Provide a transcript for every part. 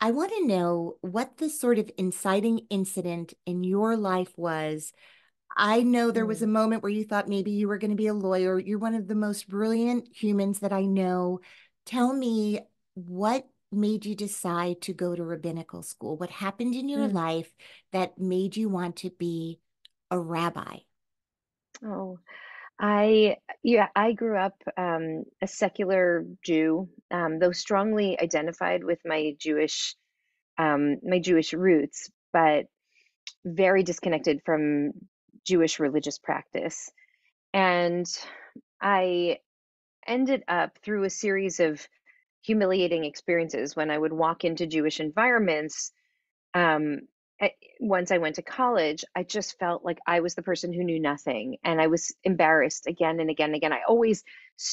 I want to know what the sort of inciting incident in your life was. I know there was a Mm. moment where you thought maybe you were going to be a lawyer. You're one of the most brilliant humans that I know. Tell me what made you decide to go to rabbinical school? What happened in your Mm. life that made you want to be a rabbi? Oh, I yeah, I grew up um, a secular Jew, um, though strongly identified with my Jewish um, my Jewish roots, but very disconnected from Jewish religious practice. And I ended up through a series of humiliating experiences when I would walk into Jewish environments once I went to college, I just felt like I was the person who knew nothing and I was embarrassed again and again and again. I always,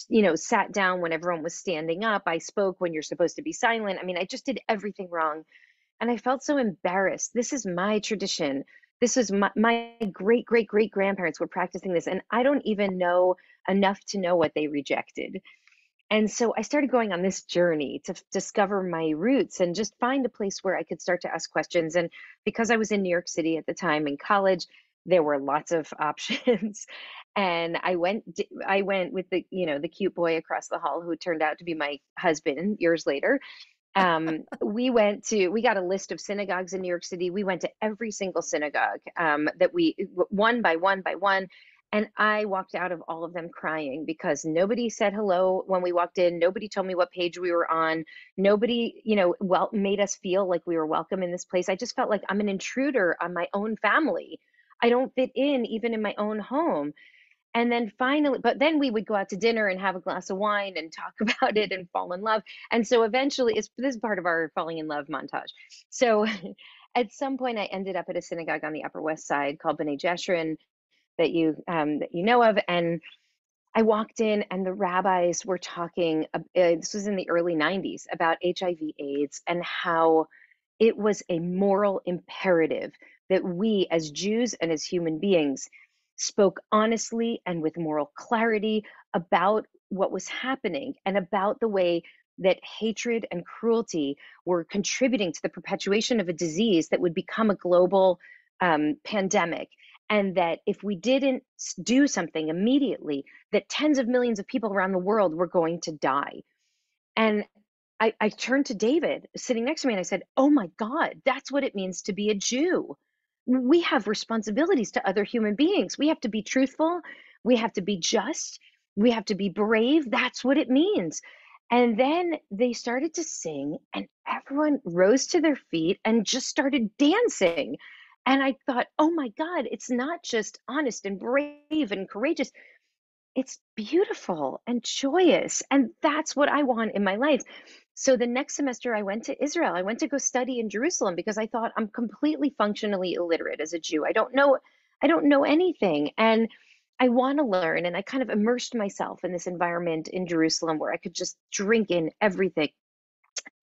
you know, sat down when everyone was standing up. I spoke when you're supposed to be silent. I mean, I just did everything wrong and I felt so embarrassed. This is my tradition. This was my, my great great great grandparents were practicing this and I don't even know enough to know what they rejected. And so I started going on this journey to f- discover my roots and just find a place where I could start to ask questions. And because I was in New York City at the time in college, there were lots of options. And I went I went with the, you know, the cute boy across the hall who turned out to be my husband years later. Um, we went to we got a list of synagogues in New York City. We went to every single synagogue um, that we one by one by one and I walked out of all of them crying because nobody said hello when we walked in. Nobody told me what page we were on. Nobody, you know, well made us feel like we were welcome in this place. I just felt like I'm an intruder on my own family. I don't fit in even in my own home. And then finally, but then we would go out to dinner and have a glass of wine and talk about it and fall in love. And so eventually, it's this is part of our falling in love montage. So at some point, I ended up at a synagogue on the Upper West Side called B'nai Jeshurun that you um, that you know of, and I walked in and the rabbis were talking. Uh, this was in the early '90s about HIV/AIDS and how it was a moral imperative that we, as Jews and as human beings, spoke honestly and with moral clarity about what was happening and about the way that hatred and cruelty were contributing to the perpetuation of a disease that would become a global um, pandemic and that if we didn't do something immediately that tens of millions of people around the world were going to die. And I, I turned to david sitting next to me and i said oh my god that's what it means to be a jew. We have responsibilities to other human beings. We have to be truthful. We have to be just. We have to be brave. That's what it means. And then they started to sing and everyone rose to their feet and just started dancing and I thought, oh my God, it's not just honest and brave and courageous. It's beautiful and joyous. And that's what I want in my life. So the next semester, I went to Israel. I went to go study in Jerusalem because I thought I'm completely functionally illiterate as a Jew. I don't know, I don't know anything. And I want to learn. And I kind of immersed myself in this environment in Jerusalem where I could just drink in everything.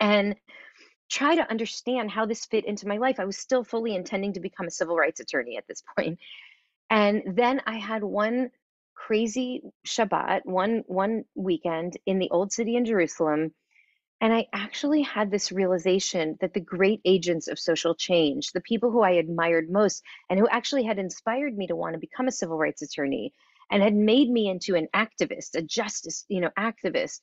And try to understand how this fit into my life. I was still fully intending to become a civil rights attorney at this point. And then I had one crazy Shabbat, one one weekend in the old city in Jerusalem, and I actually had this realization that the great agents of social change, the people who I admired most and who actually had inspired me to want to become a civil rights attorney and had made me into an activist, a justice, you know, activist,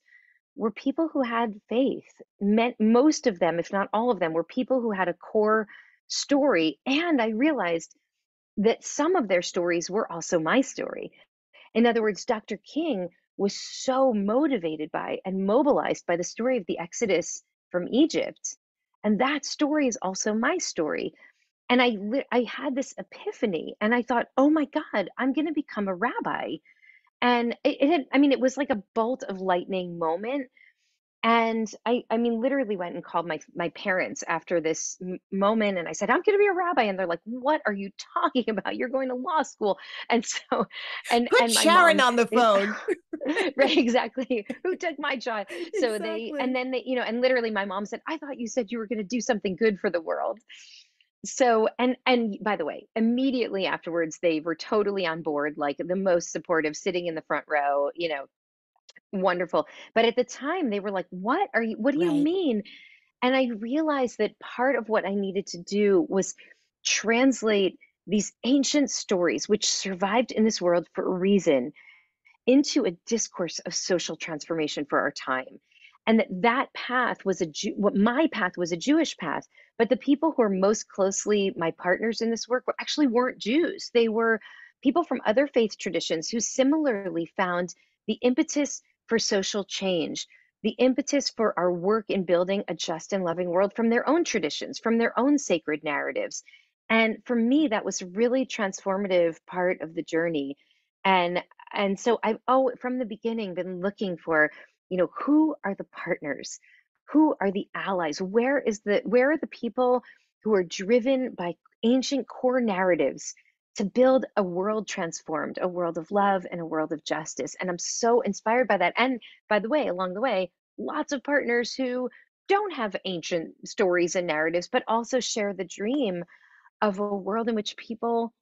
were people who had faith. Meant most of them, if not all of them, were people who had a core story. And I realized that some of their stories were also my story. In other words, Dr. King was so motivated by and mobilized by the story of the Exodus from Egypt. And that story is also my story. And I, I had this epiphany and I thought, oh my God, I'm going to become a rabbi. And it, it had, I mean, it was like a bolt of lightning moment and I I mean, literally went and called my my parents after this m moment, and I said, "I'm gonna be a rabbi," and they're like, "What are you talking about? You're going to law school." And so and Put and Sharon mom on the phone. right, exactly. "Who took my child?" So they and then they, you know, and literally my mom said, "I thought you said you were gonna do something good for the world." So and and by the way, immediately afterwards, they were totally on board, like, the most supportive, sitting in the front row, you know, wonderful. But at the time, they were like, "What are you what do you Right. mean?" And I realized that part of what I needed to do was translate these ancient stories, which survived in this world for a reason, into a discourse of social transformation for our time. And that that path was a Jew, what my path was a Jewish path, but the people who are most closely my partners in this work were actually weren't Jews. They were people from other faith traditions who similarly found the impetus for social change, the impetus for our work in building a just and loving world from their own traditions, from their own sacred narratives. And for me, that was really transformative part of the journey. And and so I've oh from the beginning been looking for, you know, who are the partners? Who are the allies? Where is the where are the people who are driven by ancient core narratives to build a world transformed, a world of love and a world of justice. And I'm so inspired by that. And by the way, along the way, lots of partners who don't have ancient stories and narratives, but also share the dream of a world in which people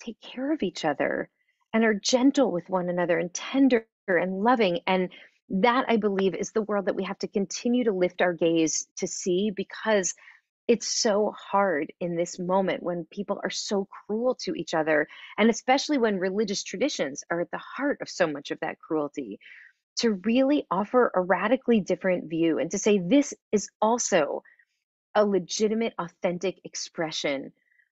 take care of each other and are gentle with one another and tender and loving. And that, I believe, is the world that we have to continue to lift our gaze to see because it's so hard in this moment when people are so cruel to each other, and especially when religious traditions are at the heart of so much of that cruelty, to really offer a radically different view and to say this is also a legitimate, authentic expression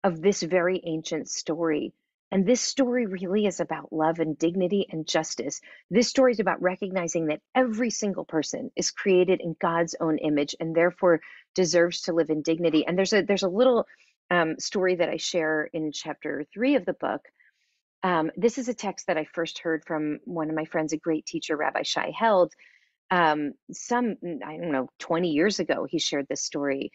of this very ancient story. And this story really is about love and dignity and justice. This story is about recognizing that every single person is created in God's own image and therefore deserves to live in dignity. And there's a there's a little um, story that I share in chapter three of the book. Um, this is a text that I first heard from one of my friends, a great teacher, Rabbi Shai Held. Um, some I don't know, 20 years ago, he shared this story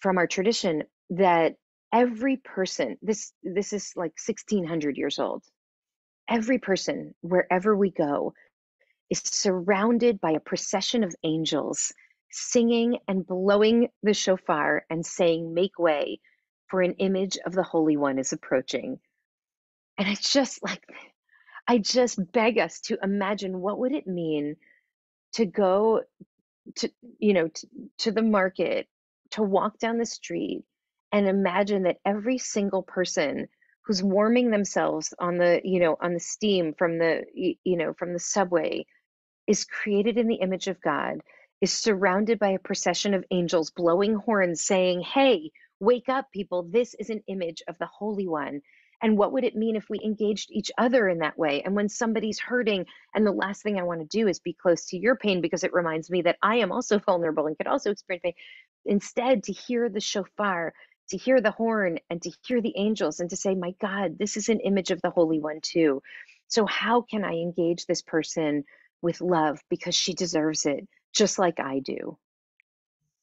from our tradition that every person this this is like 1600 years old. Every person wherever we go is surrounded by a procession of angels singing and blowing the shofar and saying make way for an image of the holy one is approaching. And it's just like i just beg us to imagine what would it mean to go to you know to, to the market to walk down the street and imagine that every single person who's warming themselves on the you know on the steam from the you know from the subway is created in the image of god is surrounded by a procession of angels blowing horns saying hey wake up people. This is an image of the holy one. And what would it mean if we engaged each other in that way? And when somebody's hurting and the last thing i want to do is be close to your pain because it reminds me that i am also vulnerable and could also experience pain instead to hear the shofar to hear the horn and to hear the angels and to say, My God, this is an image of the Holy One too. So, how can I engage this person with love because she deserves it just like I do?